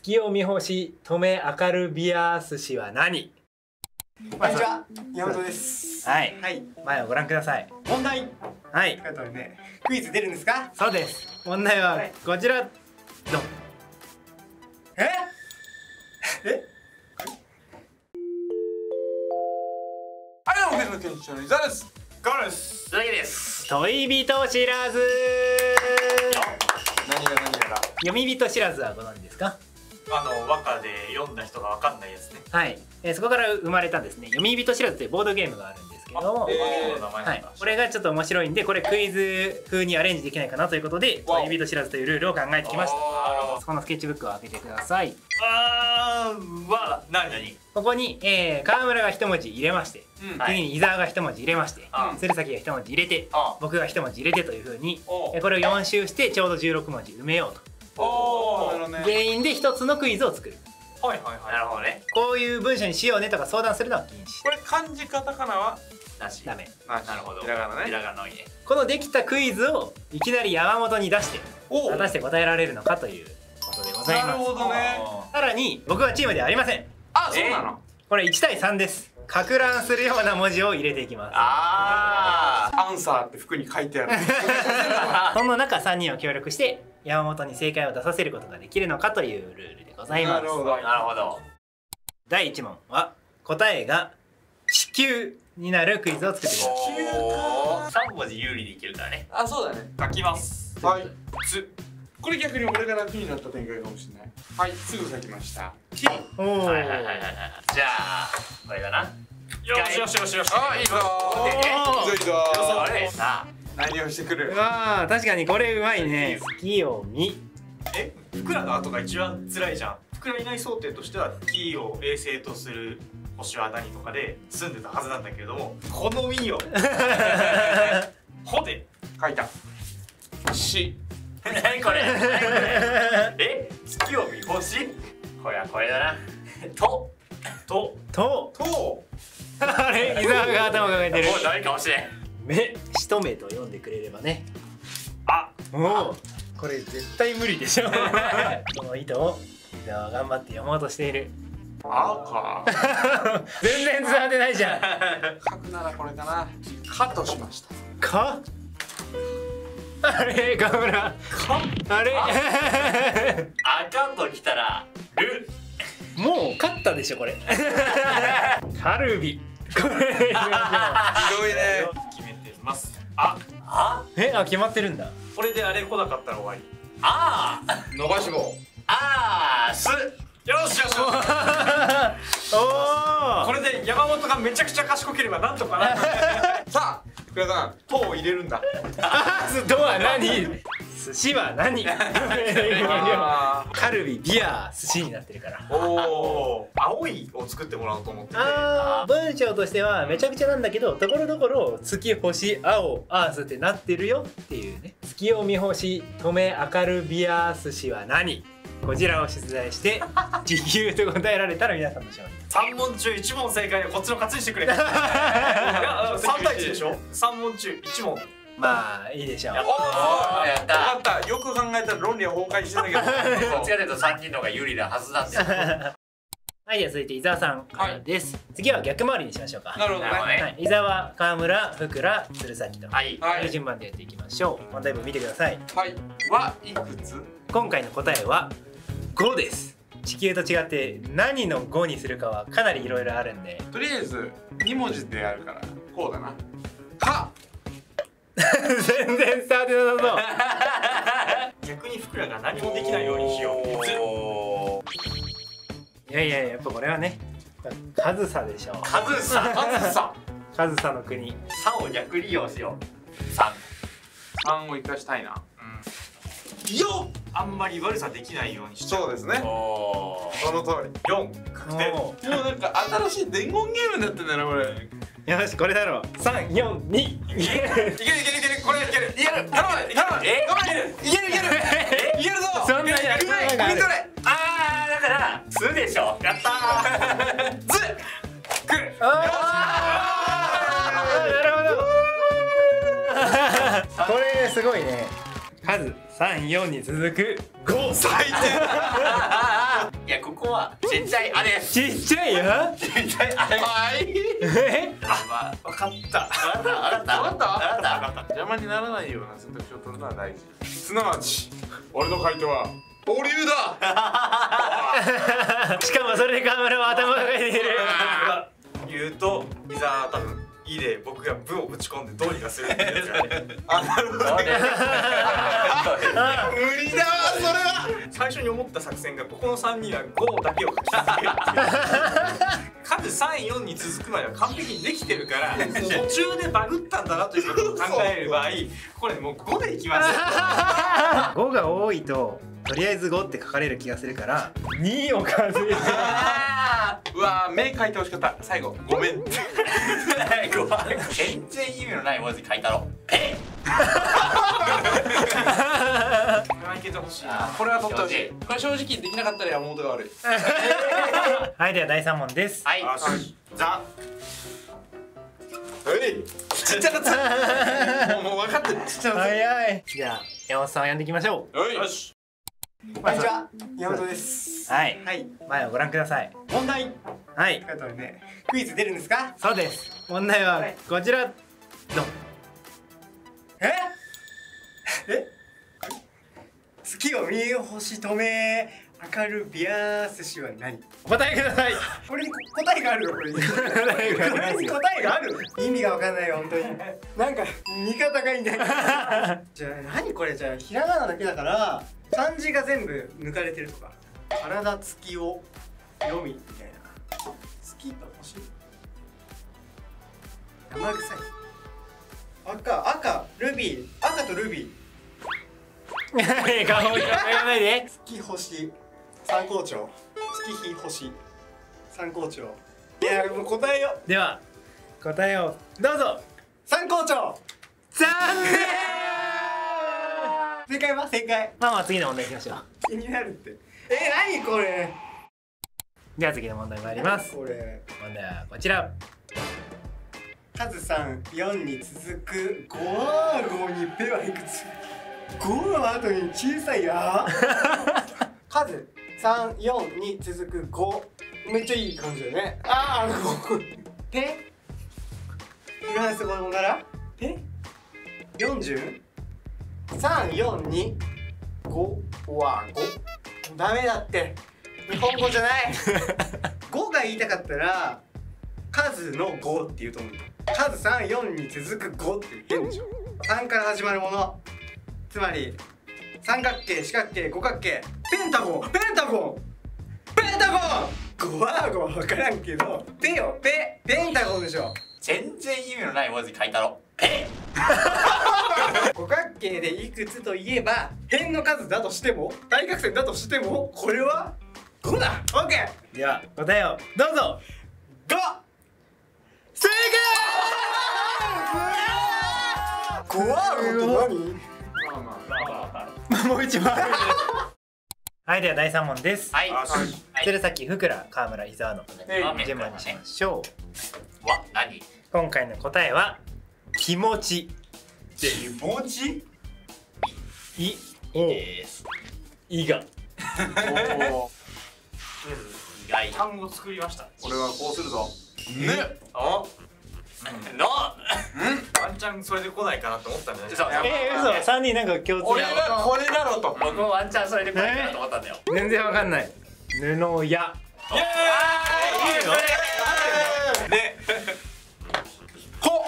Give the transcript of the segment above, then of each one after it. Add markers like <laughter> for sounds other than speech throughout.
月を見干し止め明るビア寿司は何？こんにちは、山本です。はいはい、前をご覧ください問題。はいあとね、クイズ出るんですか？そうです問題はこちらどんえ？え？はい、どうも、ケンチの伊沢です。ガールです。鈴木です恋人知らず何が何やら。読み人知らずはご存知ですか？あの和歌で読んだ人がわかんないやつね。はい、えーそこから生まれたですね。読み人知らずというボードゲームがあるんですけども、えゲーはいこれがちょっと面白いんでこれクイズ風にアレンジできないかなということでわお。恋人知らずというルールを考えてきました。あそこのスケッチブックを開けてください。あーは何？何？ここに、えー、川村が一文字入れまして、うんはい次に伊沢が一文字入れまして、あ鶴崎が一文字入れてあ僕が一文字入れてというふうにえーこれを4周してちょうど16文字埋めようとね。全員で一つのクイズを作る。はいはいはい。なるほどね。こういう文章にしようねとか相談するのは禁止。これ漢字カタカナは。なし。ダメ。ななるほど。ひらがなね。ひらがなのいいねこのできたクイズをいきなり山本に出してお果たして答えられるのかということでございます。なるほどね。さらに僕はチームではありません。あ、そうなの？これ1対3です。か乱するような文字を入れていきます。あアンサーって服に書いてある。<laughs> その中3人を協力して山本に正解を出させることができるのかというルールでございますなるほど。あなるほど第1問は答えが地球になるクイズを作ってくださいおー三文字有利でいけるからねあ、そうだね。書きますはい。つ。これ逆に俺が楽になった展開かもしれない。はい、すぐ書きました。き。おおはいはいはいはいはいじゃあこれだなよしよしよしよし。あ、いいぞ。いいぞいいぞそれさ何をしてくる？わあ確かにこれうまいね。月を見え福良の後が一番辛いじゃん。福良以外想定としては T を衛星とする星は何とかで住んでたはずなんだけれどもこの「み」を「ほ」で。書いた。し。<laughs> 何これ？何これ？え月を見星？これはこれだな。とと。と。と。頭抱えてる。もうないかもしれん。目一目と読んでくれればね。あ。おおこれ絶対無理でしょ。<laughs> この糸を伊沢は頑張って読もうとしている。あか。<laughs> 全然伝わってないじゃん。書くならこれかな。かとしました。かあれ河村。あれ。<laughs> 赤ときたら「る。もう勝ったでしょこれ。カルビこれ <laughs> ひどいね。」決めてますああえあ決まってるんだ。これであれ来なかったら終わりあー。伸ばし棒。あーす。よしよしよし。<laughs> おこれで山本がめちゃくちゃ賢ければなんとかな <laughs> さあ、福田さん、糖を入れるんだ。あーとは何？寿司は何？あカルビビア寿司になってるから。おお青いを作ってもらおうと思ってて。あー文章としてはめちゃくちゃなんだけどところどころ月星青アースってなってるよっていうね。月を見干し止め明るビア寿司は何？こちらを出題して地球と答えられたら皆さんの勝利。3問中1問正解でこっちの勝ちにしてくれ。<laughs> いや3対1でしょ？<laughs> 3問中1問まあいいでしょう。やっおおやった。よかった。よく考えたら論理は崩壊してんだけど。<laughs> どっちかというと3人の方が有利なはずなんです。よ <laughs> はいでは続いて伊沢さんからです、次は逆回りにしましょうか。なるほどね。はい、伊沢川村福良鶴崎と、はい。はい。いう順番でやっていきましょう。問題文見てください。はい。はい。くつ今回の答えは5です。地球と違って何の5にするかはかなりいろいろあるんで。とりあえず2文字でやるからこうだな。か全然伝わってなさそう。逆に福良が何もできないようにしよう。いやいややっぱこれはね上総でしょ数さまずさ上総の国。3を逆利用しよう。3 3を生かしたいな。よあんまり悪さできないようにしちゃう。そうですね。おその通4確定。おもうなんか新しい伝言ゲームになってんだよなこれ。ーよしこれだろ。う342いけるいけるいける。これいけるいける。頼む頼むえ？頑張れいけるいけるいける。ぞ。そんなやいがある首取れあーだから「す」でしょ。やったー。ずくあーなるほど。これすごいね数34に続く。5最低子はちっちゃい姉ですちっちゃいよ。ちっちゃい姉はいえ？まあ分かった。分かった？分かった？分かった？分かった。邪魔にならないような選択肢を取るのは大事。すなわち俺の回答は保留だ。<laughs> しかもそれで河村は頭がかいている。<laughs> 言うといざ多分「い」で僕が「ブ」をぶち込んでどうにかするっていうやつがね。<laughs> あなるほど <laughs> 無理だわそれは最初に思った作戦がここの3人は5だけを書き続けるっていう。数34に続くまでは完璧にできてるから途中でバグったんだなということを考える場合これもう5でいきます。5が多いととりあえず5って書かれる気がするから2を数えてうわ目書いてほしかった。最後 <laughs> ごめん。全然意味のない文字書いたろれはいけてほしいなこれは取ってほしい。これ正直できなかったら山本が悪いはいでは第3問です。はい。ザ。はい。ちっちゃかった。<laughs> もうもう分かってる。ちっちゃかっ早い。じゃあ山本さんを呼んでいきましょたはい。よし。こんにちは。山本です。うはい。はい。前をご覧ください。問題。はい。あとね。クイズ出るんですか？そうです。問題はこちら。ドンえ？<laughs> え？月を見星止め。明るビア寿司は何？お答えください。これに答えがあるのこれに。こ答えがありますよれに答えがある。意味がわかんないよ本当に。<laughs> なんか。見方がいいんだけどじゃあ何これ？じゃあひらがなだけだから漢字が全部抜かれてるとか。体つきを読みみたいな。月と星。生臭い赤赤ルビー。赤とルビー。顔をで。月星。三光町月日星。三光町いやもう答えよでは答えをどうぞ。三光町残念。正解は正解。まあまあ次の問題いきましょう。気になるって。え何これ。では次の問題参ります。これ。問題はこちら数三四に続く。五は五にペはいくつ？五の後に小さいや。<laughs> 数三四に続く。五。めっちゃいい感じだよね。ああ五。ペフランス語ならペ四十？三四に。五は五。ダメだって。日本語じゃない。<laughs> 五が言いたかったら数の5って言うと思う数34に続く5って言ってるでしょ。3から始まるもの。つまり三角形四角形五角形。ペンタゴン。ペンタゴン。ペンタゴン。5は5は分からんけどペよ。ペ。ペンタゴンでしょ。全然意味のない文字書いたろ。え五角形でいくつといえば辺の数だとしても対角線だとしてもこれは5だ。OK では答えをどうぞ。5正解5は5って何？まあまあもう一問はいでは第3問ですはい鶴崎福倉川村伊沢のはい順番にしましょうわ何今回の答えは気持ち気持ちいいいですいがお意外単語作りました俺はこうするぞねあのワンチャンそれで来ないかなと思ったんだよね。そう。えー、嘘。三人なんか共通俺がこれだろうと。僕もワンチャンそれで来ないかなと思った。んだよ全然わかんない。布屋。イエーイ。いいこ。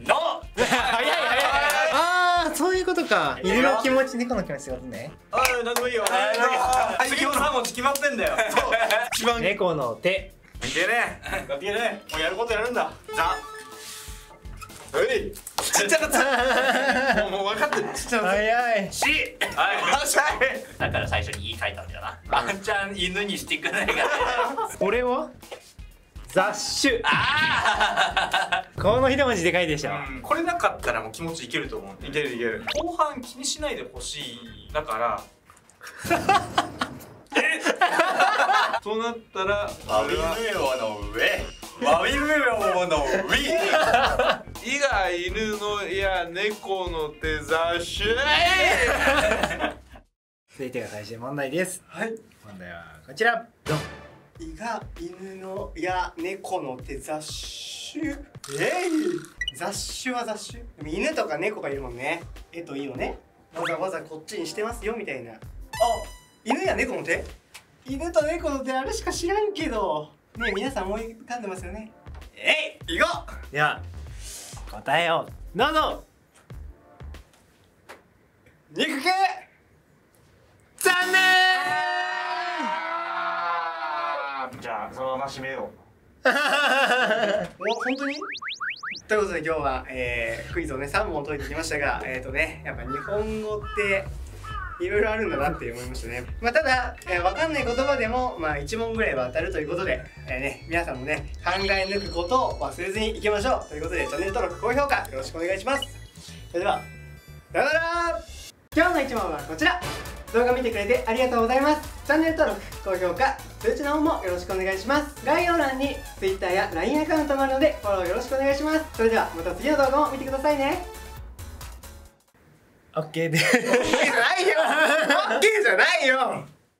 の。早い早いああそういうことか。犬の気持ち猫の気持ちね。ああ何でもいいよ。あ次の3文字決まってんだよ。そう。一番猫の手。ね。ね。えもうやることやるんだ。ザ。はい。ちっちゃかった <laughs> もうもう分かってる。ちっちゃかっ早い。し。はい。だから最初に言い換えたんだよな。ワンチャン犬にしてくれないかな俺は雑種。あこの一文字でかいでしょ。うん。これなかったらもう気持ちいけると思う。いけるいける。後半気にしないでほしい。だから。<laughs> そうなったらワビルオの上。ワビルオの上「い」が犬のいや猫の手雑種 <laughs> 続いてが最終問題です。はい。問題はこちら。ドン胃が犬のや猫の手雑種えい。雑種は雑種。犬とか猫がいるもんね。絵といいのね。わざわざこっちにしてますよみたいな。あ犬や猫の手？犬と猫の手あれしか知らんけど。ねえ皆さん思い浮かんでますよね。えい。行こうでは答えをどうぞ。肉系。残念。じゃあそのまま締めよもう <laughs> 本当に？ということで今日は、えークイズをね3問解いてきましたがえっ、とねやっぱ日本語っていろいろあるんだなって思いましたね。まあただ、えー、分かんない言葉でもまあ1問ぐらいは当たるということで、えーね、皆さんもね考え抜くことを忘れずにいきましょう。ということでチャンネル登録高評価よろしくお願いします。それではさよなら。今日の1問はこちら。動画見てくれてありがとうございます。チャンネル登録高評価通知のオンもよろしくお願いします。概要欄に Twitter や LINE アカウントもあるのでフォローよろしくお願いします。それではまた次の動画も見てくださいねオッケーで。<laughs> オッケーじゃないよ。オッケーじゃないよ。